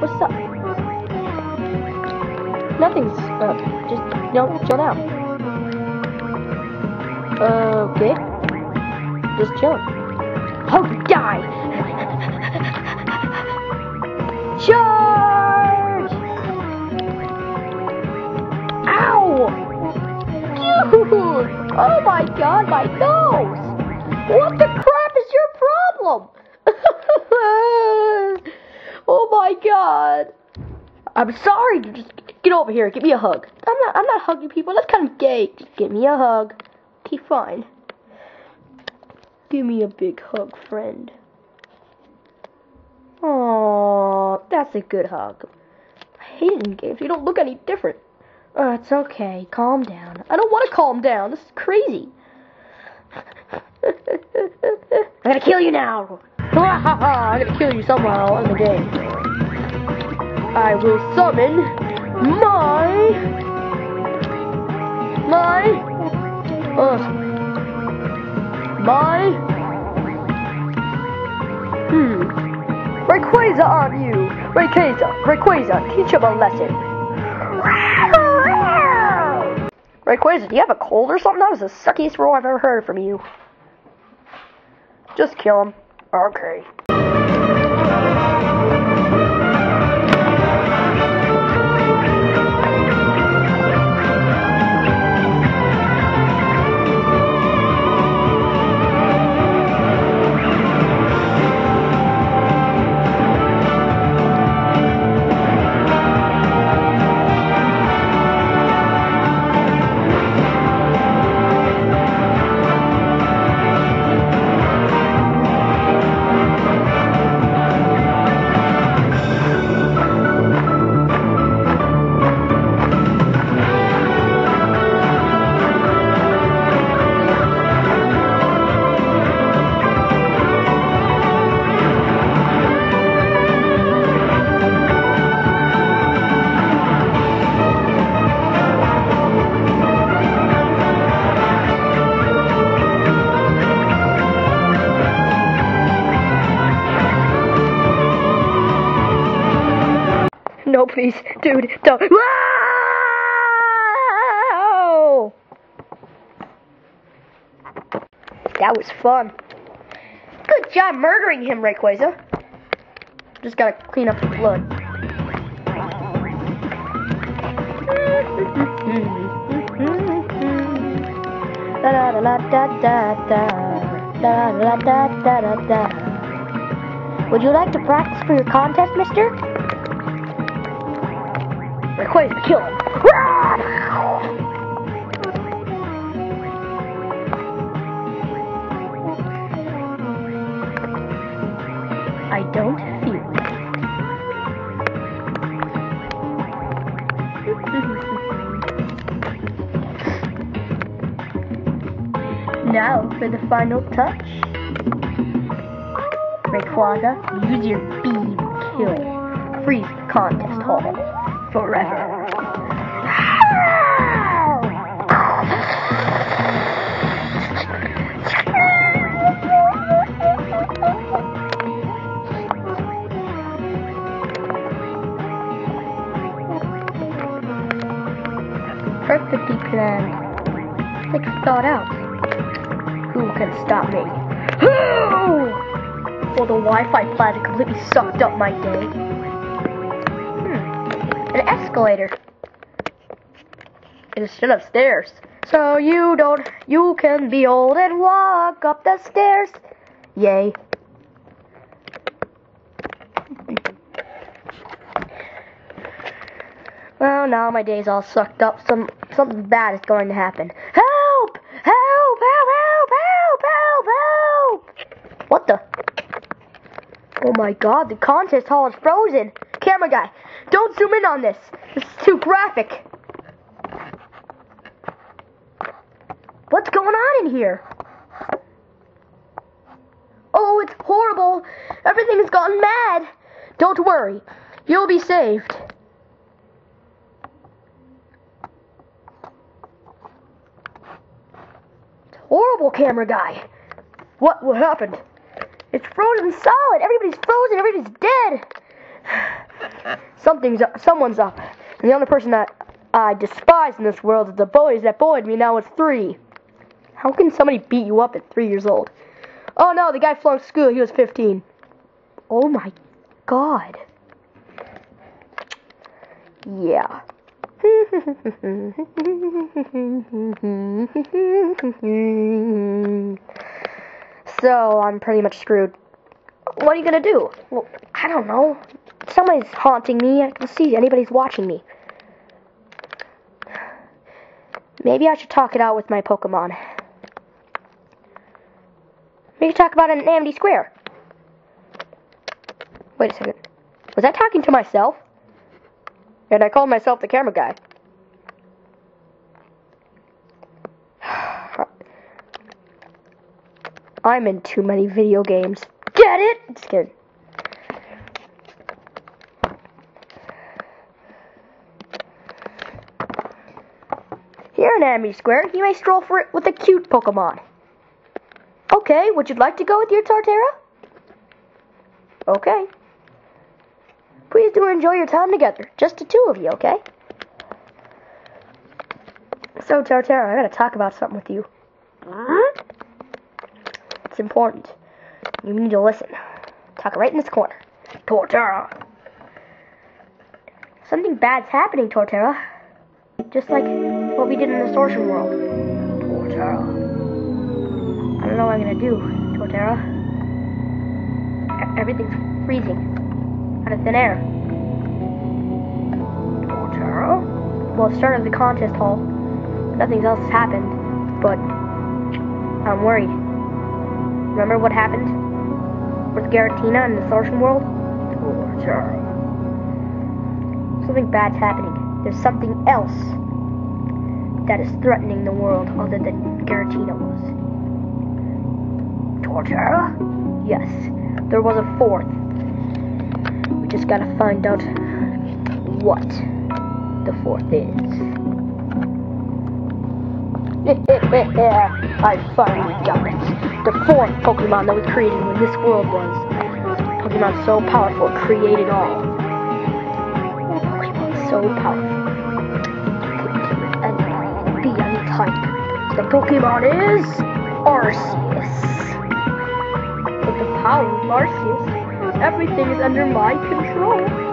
What's up? Nothing's up. Just, know, chill out. Uh, okay. Just chill. Oh, die! Charge! Ow! Oh my god, my nose! What the crap is your problem? oh my god. I'm sorry. Just get over here. Give me a hug. I'm not. I'm not hugging people. That's kind of gay. Just give me a hug. Okay, fine. Give me a big hug, friend. Oh, that's a good hug. I hate it in games. You don't look any different. Uh, it's okay. Calm down. I don't want to calm down. This is crazy. I'm gonna kill you now. I'm gonna kill you somewhere in the game. I will summon my my uh my hmm Rayquaza on you. Rayquaza, Rayquaza, teach him a lesson. Rayquaza, do you have a cold or something? That was the suckiest roar I've ever heard from you. Just kill him. Okay. No, please, dude, don't. Wow! That was fun. Good job murdering him, Rayquaza. Just gotta clean up the blood. Da da da da da da da da da da da. Would you like to practice for your contest, mister? Rayquaza, kill him. I don't feel it. now for the final touch. Rayquaza, use your beam kill. Freeze contest hall forever. Perfectly planned. Like thought out. Who can stop me? Who? Well, the Wi-Fi planet completely sucked up my day. An escalator. Instead of stairs. So you don't, you can be old and walk up the stairs. Yay. Well, now my day's all sucked up. Some something bad is going to happen. Help! Help! Help! Help! Help! Help! Help! What the? Oh my God! The contest hall is frozen. Camera guy, don't zoom in on this. This is too graphic. What's going on in here? Oh, it's horrible. Everything's gone mad. Don't worry. You'll be saved. Horrible, camera guy. What what happened? It's frozen solid. Everybody's frozen. Everybody's dead. Something's up. Someone's up. And the only person that I despise in this world is the bullies that bullied me now it's three. How can somebody beat you up at three years old? Oh no, the guy flunked school. He was 15. Oh my god. Yeah. so I'm pretty much screwed. What are you gonna do? Well, I don't know. Somebody's haunting me. I can see anybody's watching me. Maybe I should talk it out with my Pokemon. We should talk about an Amity Square. Wait a second. Was I talking to myself? And I called myself the camera guy. I'm in too many video games. Get it? Just kidding. Here in Amity Square, you may stroll for it with a cute Pokemon. Okay, would you like to go with your Torterra? Okay. Please do enjoy your time together. Just the two of you, okay? So, Torterra, I gotta talk about something with you. It's important. You need to listen. Talk right in this corner. Torterra. Something bad's happening, Torterra. Just like what we did in the distortion world. Torterra. I don't know what I'm gonna do, Torterra. E- everything's freezing. Out of thin air. Torterra? Well, it started the contest hall. Nothing else has happened, but I'm worried. Remember what happened with Giratina in the distortion world? Torterra. Something bad's happening. There's something else that is threatening the world other than Giratina was. Torterra? Yes, there was a fourth. We just gotta find out what the fourth is. I finally got it. The fourth Pokemon that was created when this world was. Pokemon so powerful, created all. So powerful. And be any type. The Pokemon is Arceus. With the power of Arceus, everything is under my control.